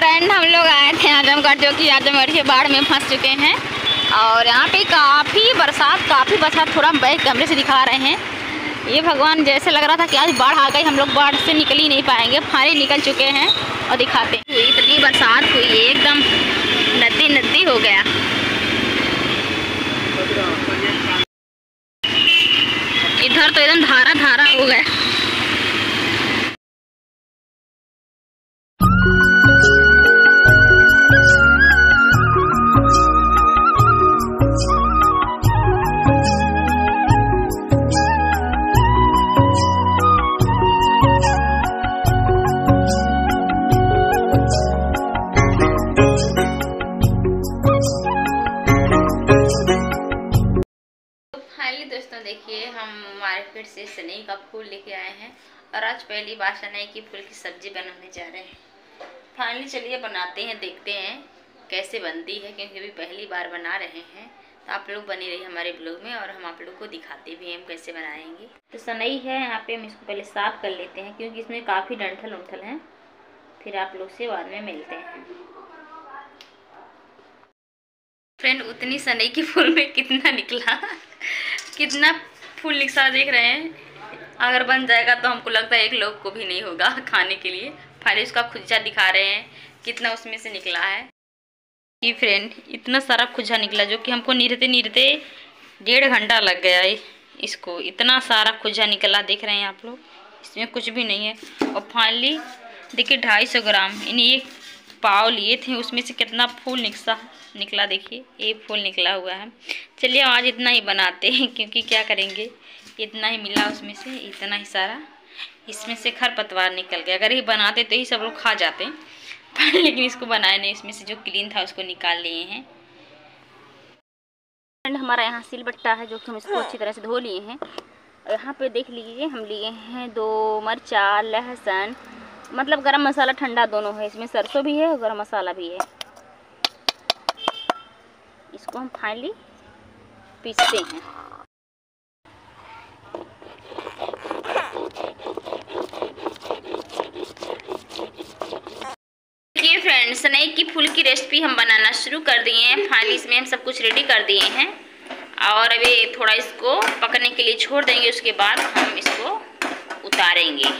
Friend हम लोग आए थे आजमगढ़ जो कि आजमगढ़ के बाढ़ में फंस चुके हैं। और यहाँ पे काफ़ी बरसात काफ़ी बरसात थोड़ा बैक कैमरे से दिखा रहे हैं। ये भगवान जैसे लग रहा था कि आज बाढ़ आ गई, हम लोग बाढ़ से निकल ही नहीं पाएँगे, फारे निकल चुके हैं और दिखाते हैं। हुई इतनी बरसात हुई एकदम नदी नदी हो गया। इधर तो एकदम धारा धारा हो गया। देखिए, हम मार्केट से सनई का फूल लेके आए हैं और आज पहली बार सनई की फूल की सब्ज़ी बनाने जा रहे हैं। फाइनली चलिए बनाते हैं, देखते हैं कैसे बनती है, क्योंकि अभी पहली बार बना रहे हैं। तो आप लोग बने रहिए हमारे ब्लॉग में और हम आप लोग को दिखाते भी हैं हम कैसे बनाएँगे। तो सनई है यहाँ पे हम इसको पहले साफ़ कर लेते हैं, क्योंकि इसमें काफ़ी डंठल उंठल हैं। फिर आप लोग से बाद में मिलते हैं। फ्रेंड, उतनी सनई की फूल में कितना निकला? कितना फूल निकसा देख रहे हैं। अगर बन जाएगा तो हमको लगता है एक लोग को भी नहीं होगा खाने के लिए। फाइनली उसका खुज्जा दिखा रहे हैं, कितना उसमें से निकला है। कि फ्रेंड इतना सारा खुज्जा निकला जो कि हमको निरते निरते डेढ़ घंटा लग गया है इसको। इतना सारा खुज्जा निकला, देख रहे हैं आप लोग। इसमें कुछ भी नहीं है। और फाइनली देखिए ढाई सौ ग्राम, यानी एक पाव लिए थे, उसमें से कितना फूल निकसा, निकला देखिए, एक फूल निकला हुआ है। चलिए आज इतना ही बनाते हैं, क्योंकि क्या करेंगे? इतना ही मिला उसमें से, इतना ही सारा। इसमें से खरपतवार निकल गया। अगर ये बनाते तो ही सब लोग खा जाते, पर लेकिन इसको बनाए नहीं, इसमें से जो क्लीन था उसको निकाल लिए हैं। फ्रेंड हमारा यहाँ सिलबट्टा है, जो कि हम इसको अच्छी तरह से धो लिए हैं। यहाँ पे देख लीजिए, हम लिए हैं दो मरचा, लहसुन मतलब गरम मसाला ठंडा दोनों है, इसमें सरसों भी है और गरम मसाला भी है। इसको हम फाइनली पीसते हैं। देखिए फ्रेंड्स नई की फूल की रेसिपी हम बनाना शुरू कर दिए हैं। फाइनली इसमें हम सब कुछ रेडी कर दिए हैं। और अभी थोड़ा इसको पकने के लिए छोड़ देंगे, उसके बाद हम इसको उतारेंगे।